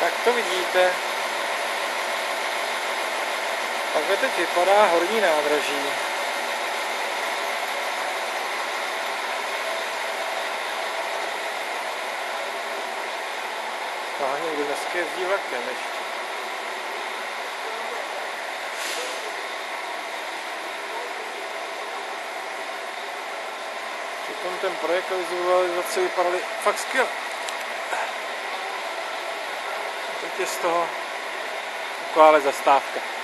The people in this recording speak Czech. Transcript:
Tak to vidíte. Takhle teď vypadá horní nádraží. Aha, někdo dneska jezdí vlakem ještě. Přitom ten projekt vizualizace vypadaly fakt skvěle. Teď je z toho takováhle zastávka.